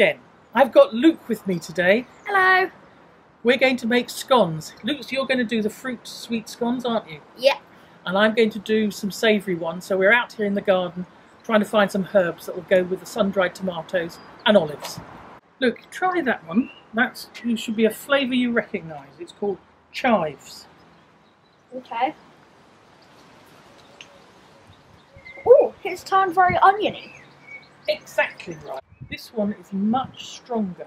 again. I've got Luke with me today. Hello. We're going to make scones. Luke, you're going to do the fruit sweet scones, aren't you? Yeah. And I'm going to do some savoury ones. So we're out here in the garden trying to find some herbs that will go with the sun-dried tomatoes and olives. Luke, try that one. That's you should be a flavour you recognise. It's called chives. Okay. Oh, it's turned very oniony. Exactly right. This one is much stronger.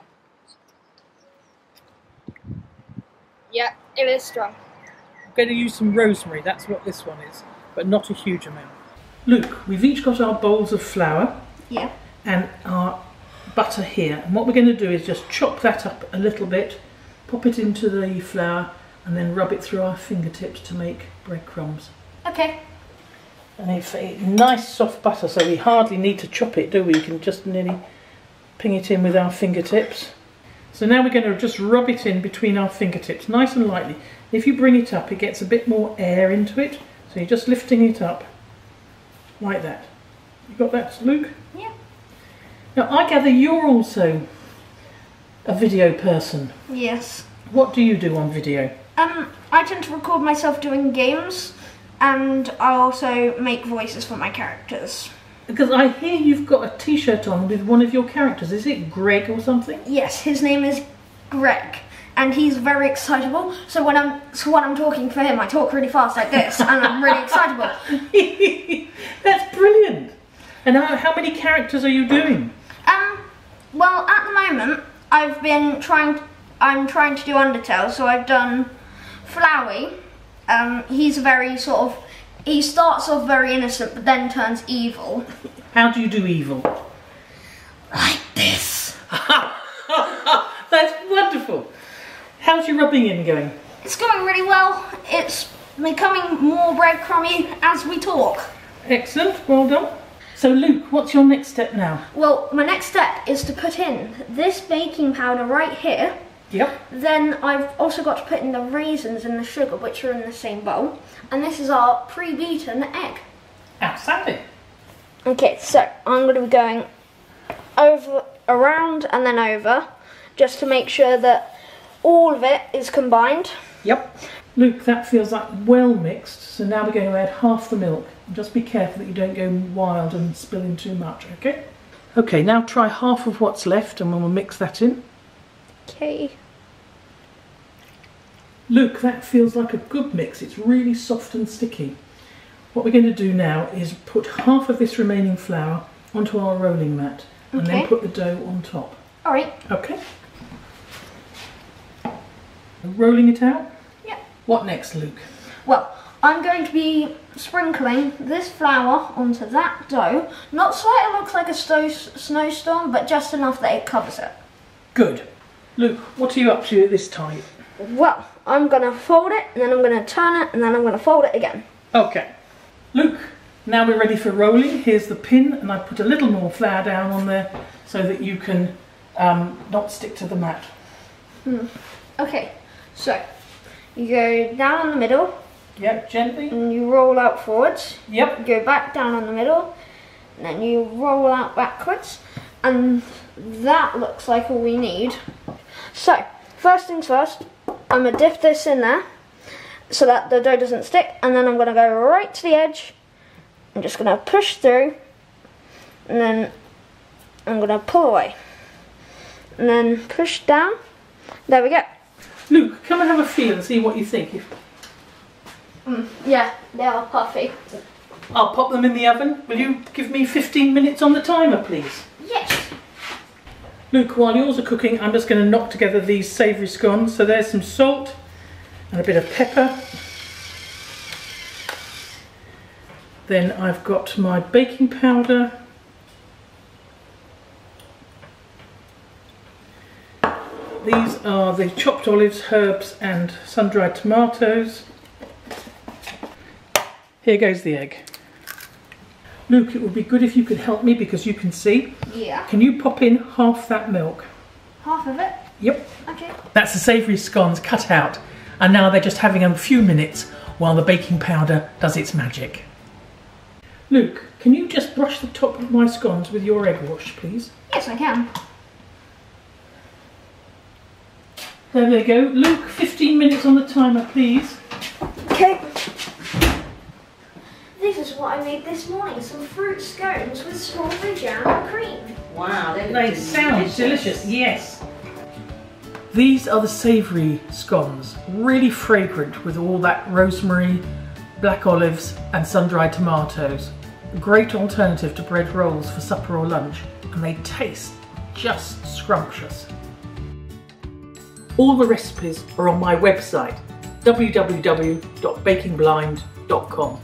Yeah, it is strong. I'm going to use some rosemary. That's what this one is, but not a huge amount. Luke, we've each got our bowls of flour Yeah. and our butter here. And what we're going to do is just chop that up a little bit, pop it into the flour, and then rub it through our fingertips to make breadcrumbs. Okay. And it's a nice soft butter, so we hardly need to chop it, do we? We can just nearly ping it in with our fingertips. So now we're going to just rub it in between our fingertips, nice and lightly. If you bring it up, it gets a bit more air into it. So you're just lifting it up like that. You got that, Luke? Yeah. Now I gather you're also a video person. Yes. What do you do on video? Um, I tend to record myself doing games, and I also make voices for my characters. Because I hear you've got a t-shirt on with one of your characters. Is it Greg or something? Yes, his name is Greg, and he's very excitable. So when I'm so when I'm talking for him, I talk really fast like this, and I'm really excitable. That's brilliant. And how, how many characters are you doing? Um, well, at the moment, I've been trying. I'm trying to do Undertale, so I've done Flowey. Um, he's a very sort of. He starts off very innocent, but then turns evil. How do you do evil? Like this. That's wonderful. How's your rubbing in going? It's going really well. It's becoming more breadcrumby as we talk. Excellent, well done. So Luke, what's your next step now? Well, my next step is to put in this baking powder right here. Yep. Then I've also got to put in the raisins and the sugar, which are in the same bowl. And this is our pre-beaten egg. Outstanding. Okay, so I'm going to be going over, around, and then over, just to make sure that all of it is combined. Yep. Luke, that feels like well mixed. So now we're going to add half the milk. Just be careful that you don't go wild and spill in too much, okay? Okay, now try half of what's left and we'll mix that in. Okay. Luke, that feels like a good mix. It's really soft and sticky. What we're going to do now is put half of this remaining flour onto our rolling mat and then put the dough on top. All right. Okay. Rolling it out. Yeah. What next, Luke? Well, I'm going to be sprinkling this flour onto that dough, not so that it looks like a sto- snowstorm, but just enough that it covers it. Good. Luke, what are you up to at this time? Well, I'm going to fold it, and then I'm going to turn it, and then I'm going to fold it again. Okay. Luke, now we're ready for rolling. Here's the pin, and I put a little more flour down on there so that you can um, not stick to the mat. Okay, so you go down in the middle, Yep, gently. and you roll out forwards. Yep. You go back down in the middle, and then you roll out backwards, and that looks like all we need. So, first things first, I'm gonna dip this in there so that the dough doesn't stick, and then I'm gonna go right to the edge. I'm just gonna push through, and then I'm gonna pull away, and then push down. There we go. Luke, come and have a feel and see what you think. If- Yeah, they are puffy. I'll pop them in the oven. Will you give me 15 minutes on the timer, please? Luke, while yours are cooking, I'm just going to knock together these savoury scones. So there's some salt and a bit of pepper. Then I've got my baking powder. These are the chopped olives, herbs and sun-dried tomatoes. Here goes the egg. Luke, it would be good if you could help me because you can see. Yeah. Can you pop in half that milk? Half of it? Yep. Okay. That's the savoury scones cut out and now they're just having a few minutes while the baking powder does its magic. Luke, can you just brush the top of my scones with your egg wash, please? Yes, I can. There they go. Luke, 15 minutes on the timer, please. Okay. This is what I made this morning. Some fruit scones with strawberry jam and cream. Wow, they, look They sound delicious, yes. These are the savoury scones, really fragrant with all that rosemary, black olives and sun-dried tomatoes. A great alternative to bread rolls for supper or lunch and they taste just scrumptious. All the recipes are on my website www.bakingblind.com.